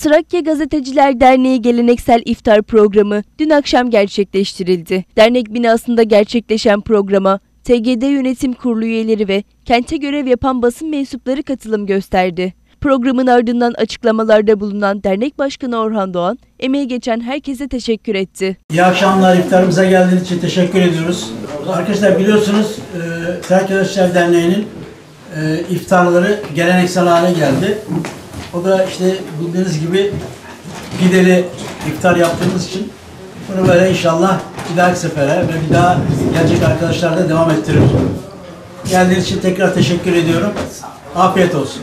Trakya Gazeteciler Derneği geleneksel iftar programı dün akşam gerçekleştirildi. Dernek binasında gerçekleşen programa TGD Yönetim Kurulu üyeleri ve kente görev yapan basın mensupları katılım gösterdi. Programın ardından açıklamalarda bulunan dernek başkanı Orhan Doğan, emeği geçen herkese teşekkür etti. İyi akşamlar. İftarımıza geldiğiniz için teşekkür ediyoruz. Arkadaşlar biliyorsunuz e, Trakya Gazeteciler Derneği'nin e, iftarları geleneksel hale geldi. O da işte bildiğiniz gibi pideli iftar yaptığımız için bunu böyle inşallah bir dahaki sefere ve bir daha gelecek arkadaşlar da devam ettirir. Geldiğiniz için tekrar teşekkür ediyorum. Afiyet olsun.